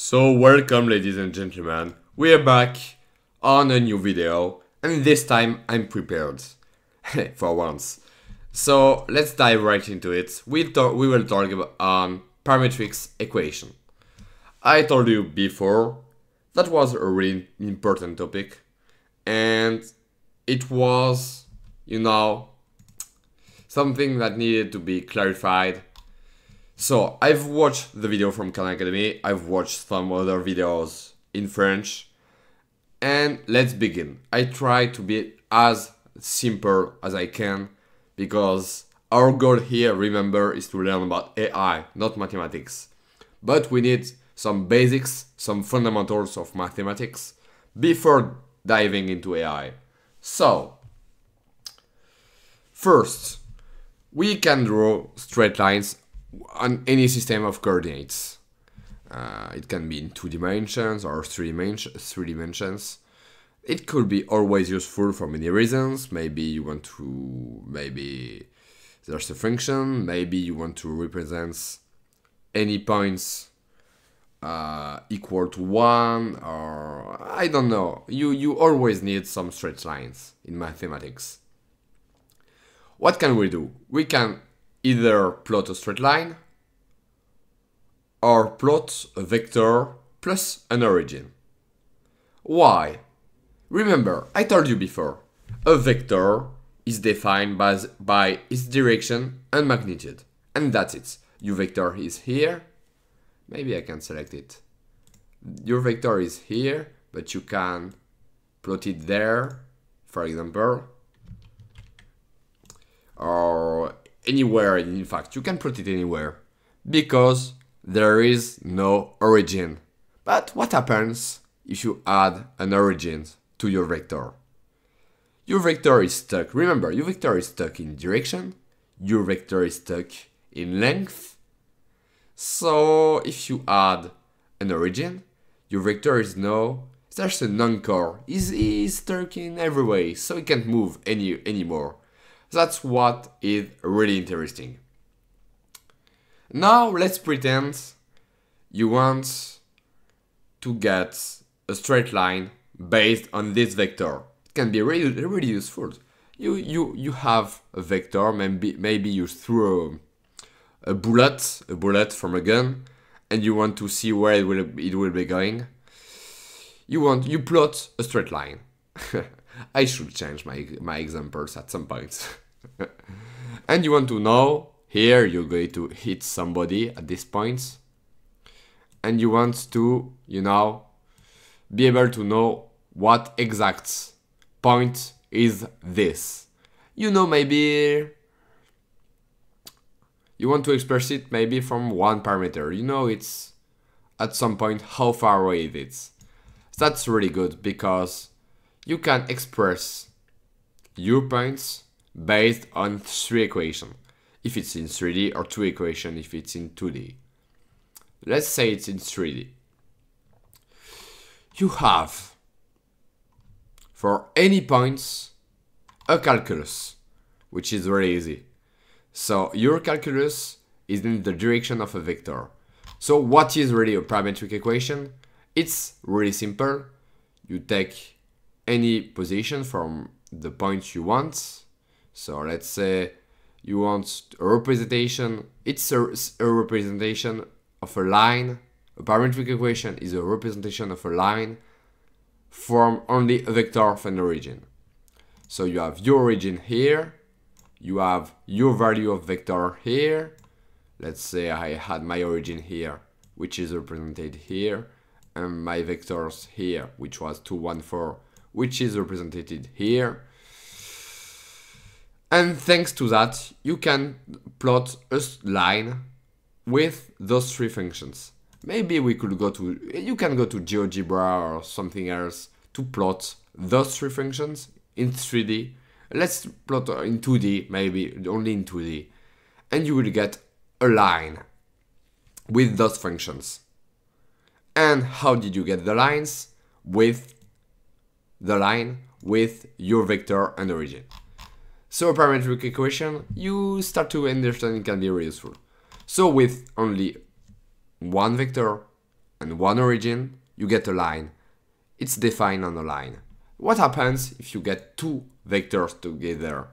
So welcome ladies and gentlemen, we are back on a new video and this time I'm prepared for once. So let's dive right into it. We'll talk, we will talk about um, parametrics equation. I told you before that was a really important topic and it was, you know, something that needed to be clarified so I've watched the video from Khan Academy, I've watched some other videos in French, and let's begin. I try to be as simple as I can because our goal here, remember, is to learn about AI, not mathematics. But we need some basics, some fundamentals of mathematics before diving into AI. So, first, we can draw straight lines on any system of coordinates. Uh, it can be in two dimensions or three, three dimensions. It could be always useful for many reasons. Maybe you want to, maybe there's a function. Maybe you want to represent any points uh, equal to one, or I don't know. You you always need some straight lines in mathematics. What can we do? We can either plot a straight line or plot a vector plus an origin. Why? Remember, I told you before, a vector is defined by, by its direction and magnitude. And that's it. Your vector is here. Maybe I can select it. Your vector is here, but you can plot it there, for example. Or anywhere in fact you can put it anywhere because there is no origin. But what happens if you add an origin to your vector? Your vector is stuck. Remember your vector is stuck in direction your vector is stuck in length. So if you add an origin your vector is no there's a non-core is stuck in every way so it can't move any anymore that's what is really interesting. Now let's pretend you want to get a straight line based on this vector. It can be really, really useful. You, you, you have a vector, maybe, maybe you threw a, a bullet, a bullet from a gun, and you want to see where it will, it will be going. You want, you plot a straight line. I should change my, my examples at some point. and you want to know, here you're going to hit somebody at this point. And you want to, you know, be able to know what exact point is this. You know, maybe you want to express it maybe from one parameter. You know, it's at some point how far away it is. That's really good because you can express your points based on three equations. If it's in 3D or two equations if it's in 2D. Let's say it's in 3D. You have for any points a calculus, which is very easy. So your calculus is in the direction of a vector. So what is really a parametric equation? It's really simple. You take any position from the point you want. So let's say you want a representation. It's a, a representation of a line. A parametric equation is a representation of a line from only a vector of an origin. So you have your origin here. You have your value of vector here. Let's say I had my origin here, which is represented here, and my vectors here, which was 214 which is represented here. And thanks to that, you can plot a line with those three functions. Maybe we could go to, you can go to GeoGebra or something else to plot those three functions in 3D. Let's plot uh, in 2D, maybe only in 2D. And you will get a line with those functions. And how did you get the lines? With the line with your vector and origin. So a parametric equation, you start to understand it can be really useful. So with only one vector and one origin, you get a line. It's defined on a line. What happens if you get two vectors together?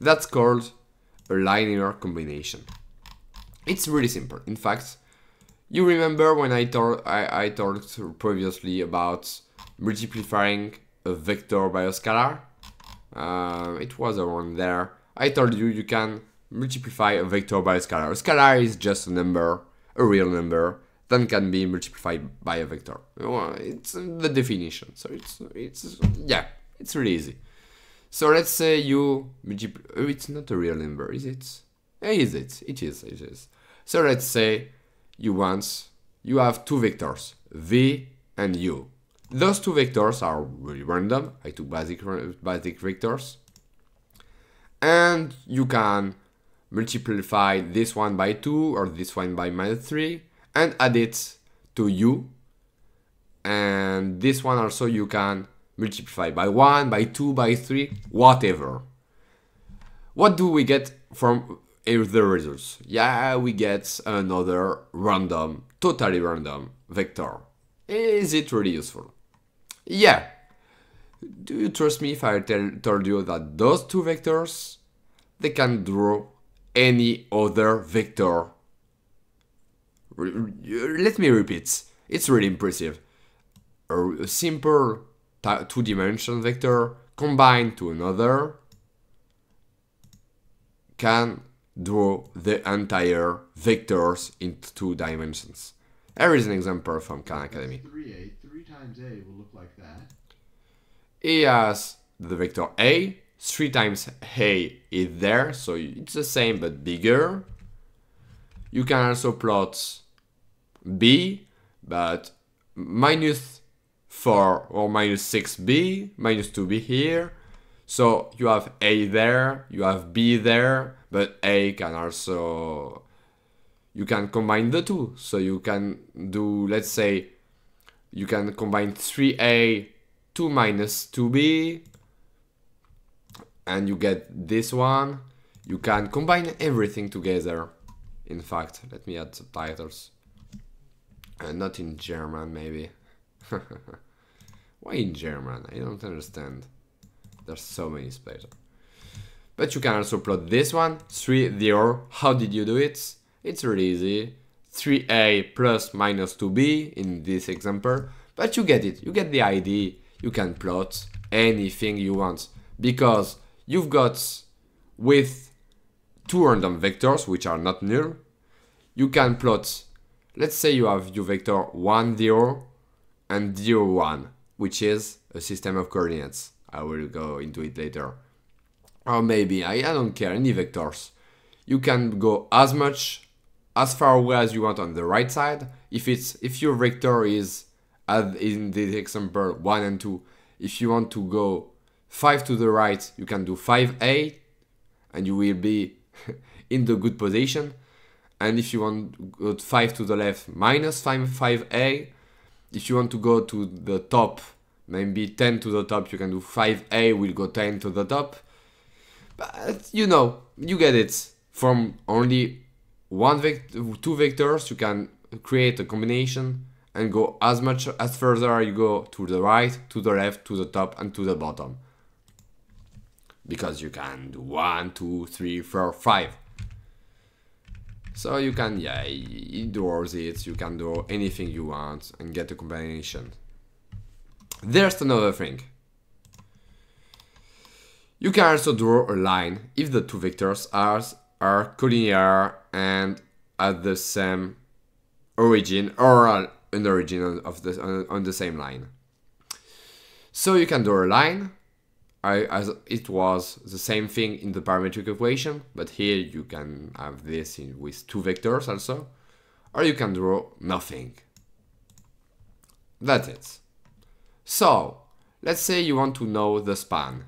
That's called a linear combination. It's really simple. In fact, you remember when I, I, I talked previously about multiplying a vector by a scalar? Uh, it was around there. I told you you can multiply a vector by a scalar. A scalar is just a number, a real number, that can be multiplied by a vector. It's the definition. So it's, it's yeah, it's really easy. So let's say you multiply, oh, it's not a real number, is it? Is it? It is, it is. So let's say you want, you have two vectors, v and u. Those two vectors are really random. I took basic, basic vectors. And you can multiply this one by 2 or this one by minus 3 and add it to u. And this one also you can multiply by 1, by 2, by 3, whatever. What do we get from the results. Yeah, we get another random, totally random vector. Is it really useful? Yeah. Do you trust me if I told you that those two vectors, they can draw any other vector? Let me repeat. It's really impressive. A simple two-dimensional vector combined to another can draw the entire vectors in two dimensions. Here is an example from Khan Academy. 3, 3 times a will look like that. He has the vector a, 3 times a is there, so it's the same but bigger. You can also plot b, but minus 4 or minus 6b, minus 2b here. So you have a there, you have b there, but A can also you can combine the two. So you can do let's say you can combine 3A 2 minus 2B and you get this one. You can combine everything together. In fact, let me add subtitles. Uh, not in German, maybe. Why in German? I don't understand. There's so many spaces. But you can also plot this one, 3, 0. How did you do it? It's really easy. 3a plus minus 2b in this example. But you get it, you get the idea. You can plot anything you want. Because you've got with two random vectors, which are not null, you can plot, let's say you have your vector 1, 0 and 0, 1, which is a system of coordinates. I will go into it later or maybe, I, I don't care, any vectors. You can go as much, as far away as you want on the right side. If it's if your vector is, as in the example 1 and 2, if you want to go 5 to the right, you can do 5a, and you will be in the good position. And if you want go 5 to the left, minus 5, 5a. If you want to go to the top, maybe 10 to the top, you can do 5a, will go 10 to the top but you know, you get it. From only one vector, two vectors, you can create a combination and go as much as further you go to the right, to the left, to the top, and to the bottom. Because you can do one, two, three, four, five. So you can, yeah, indoors it, you can do anything you want and get a combination. There's another thing. You can also draw a line if the two vectors are, are collinear and at the same origin or an origin of the, on the same line. So you can draw a line I, as it was the same thing in the parametric equation, but here you can have this in, with two vectors also, or you can draw nothing. That's it. So, let's say you want to know the span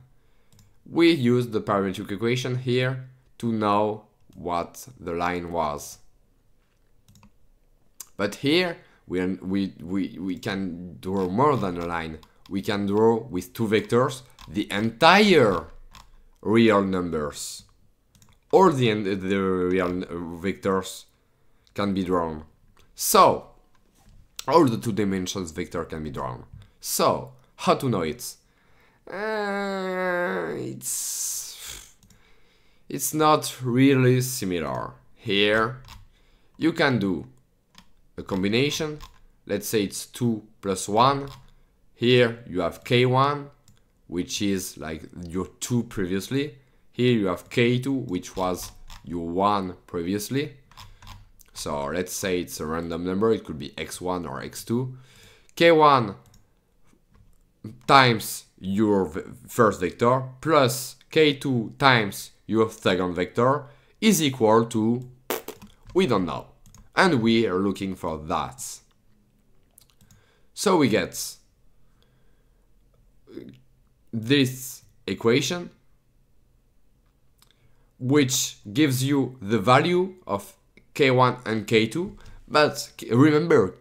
we use the parametric equation here to know what the line was. But here we, we, we, we can draw more than a line. We can draw with two vectors the entire real numbers. All the, the real vectors can be drawn. So, all the two dimensions vector can be drawn. So, how to know it? Uh, it's it's not really similar. Here, you can do a combination. Let's say it's 2 plus 1. Here you have k1, which is like your 2 previously. Here you have k2, which was your 1 previously. So let's say it's a random number, it could be x1 or x2. k1 times your first vector plus k2 times your second vector is equal to, we don't know. And we are looking for that. So we get this equation which gives you the value of k1 and k2 but remember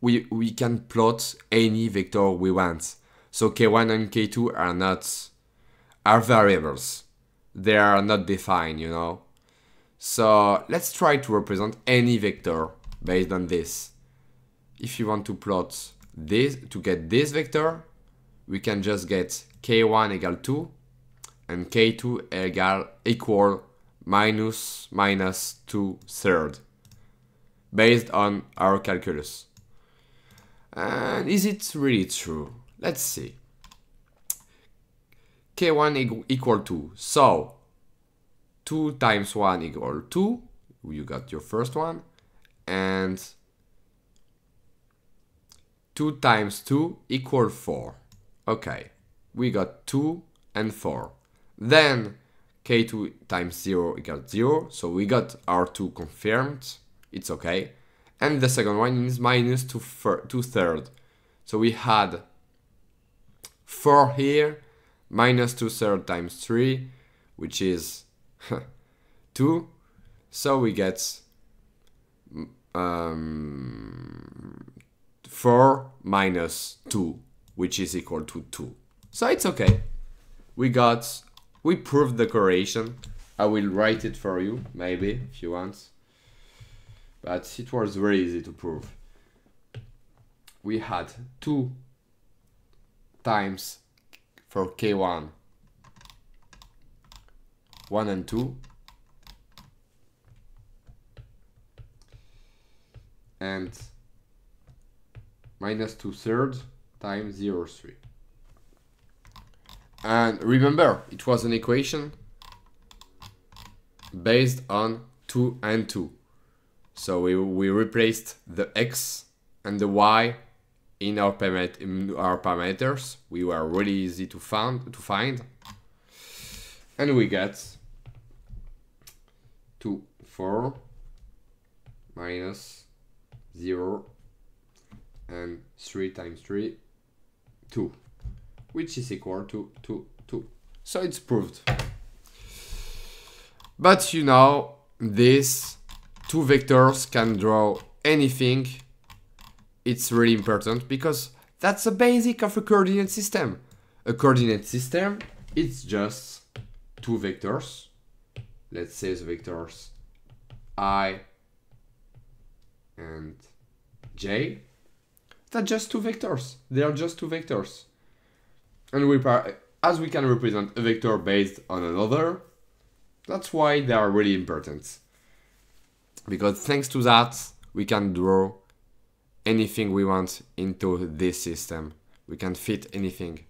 we, we can plot any vector we want so k1 and k2 are not are variables they are not defined you know so let's try to represent any vector based on this if you want to plot this to get this vector we can just get k1 equal 2 and k2 equal, equal minus minus 2 third based on our calculus. And is it really true? Let's see. K1 equal 2. So 2 times 1 equal 2. You got your first one. And 2 times 2 equal 4. Okay, we got 2 and 4. Then k2 times 0 equals 0, so we got r2 confirmed, it's okay. And the second one is minus 2, 2 third. So we had 4 here, minus 2 third times 3, which is 2. So we get um, 4 minus 2, which is equal to 2. So it's okay. We got, we proved the correlation. I will write it for you, maybe, if you want. But it was very easy to prove. We had 2 times for K1, 1 and 2. And minus 2 thirds times 0, 3. And remember, it was an equation based on 2 and 2. So we, we replaced the x and the y in our, in our parameters. We were really easy to, found, to find. And we get 2, 4 minus 0 and 3 times 3, 2, which is equal to 2, 2. So it's proved. But you know, these two vectors can draw anything. It's really important because that's the basic of a coordinate system. A coordinate system, it's just two vectors. Let's say the vectors i and j they're just two vectors. They are just two vectors. And we as we can represent a vector based on another, that's why they are really important. Because thanks to that, we can draw anything we want into this system. We can fit anything.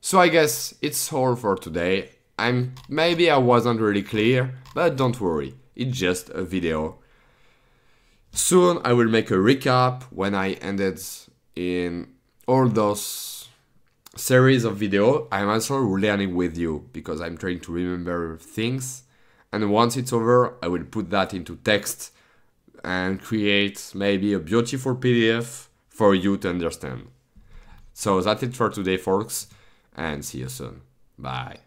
So I guess it's all for today. I'm maybe I wasn't really clear, but don't worry, it's just a video Soon I will make a recap when I ended in all those series of video. I'm also learning with you because I'm trying to remember things. And once it's over, I will put that into text and create maybe a beautiful PDF for you to understand. So that's it for today, folks, and see you soon. Bye.